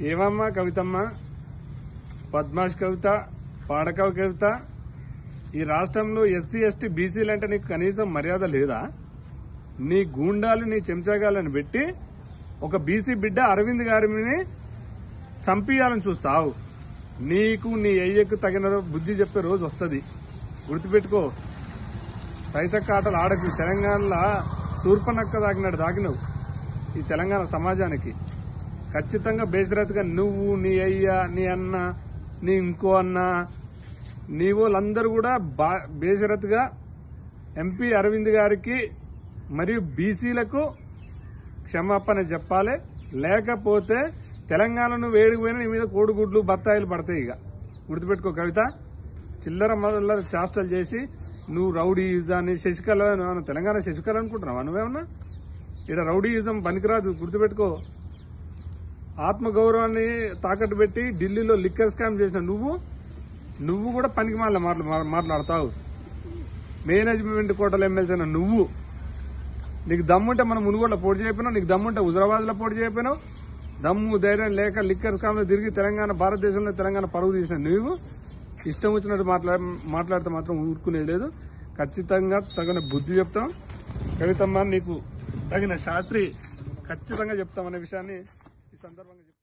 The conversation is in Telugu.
ఏమమ్మా కవితమ్మ పద్మాష్ కవిత పాడకవ కవిత ఈ రాష్ట్రంలో ఎస్సీ ఎస్టీ బీసీలు అంటే నీకు కనీసం మర్యాద లేదా? నీ గూండాలు నీ చెంచాగాలను పెట్టి ఒక బీసీ బిడ్డ అరవింద్ గారిని చంపియాలని చూస్తావు. నీకు నీ అయ్యకు తగిన బుద్ధి చెప్పే రోజు వస్తుంది. గుర్తుపెట్టుకో. రైతక్క ఆటలు ఆడకు. తెలంగాణలో తూర్పనక్క దాకినాడు దాగినవు ఈ తెలంగాణ సమాజానికి. ఖచ్చితంగా బేసిరత్గా నువ్వు నీ అయ్య నీ అన్న నీ ఇంకో అన్న నీ వాళ్ళందరూ కూడా బా బేసిరత్గా ఎంపీ అరవింద్ గారికి మరియు బీసీలకు క్షమాపణ చెప్పాలి. లేకపోతే తెలంగాణను వేడిపోయిన నీ మీద కోడిగుడ్లు బత్తాయిలు పడతాయి ఇక. గుర్తుపెట్టుకో కవిత. చిల్లర మల్లర చేష్టలు చేసి నువ్వు రౌడీ యూజాన్ని శశికళ తెలంగాణ శశికళ అనుకుంటున్నావు నువ్వేమన్నా? ఇక్కడ రౌడీయిజం పనికిరాదు. గుర్తుపెట్టుకో. ఆత్మగౌరవాన్ని తాకట్టు పెట్టి ఢిల్లీలో లిక్కర్ స్కామ్ చేసిన నువ్వు నువ్వు కూడా పనికి మాల మాట్లాడతావు. మేనేజ్మెంట్ కోటల ఎమ్మెల్సీ అయిన నువ్వు. నీకు దమ్ముంటే మనం మునుగోడలో పోటీ చేయపోయినావు నీకు దమ్ముంటే హుజరాబాద్లో పోటీ చేయపోయినావు దమ్ము ధైర్యం లేక లిక్కర్ స్కామ్లో తిరిగి తెలంగాణ భారతదేశంలో తెలంగాణ పరుగు తీసిన నువ్వు ఇష్టం వచ్చినట్టు మాట్లా మాట్లాడితే మాత్రం ఊరుకునేది లేదు. ఖచ్చితంగా తగిన బుద్ధి చెప్తాం. కవితమ్మ నీకు తగిన శాస్త్రి ఖచ్చితంగా చెప్తామనే విషయాన్ని ఈ సందర్భంగా చెప్తాం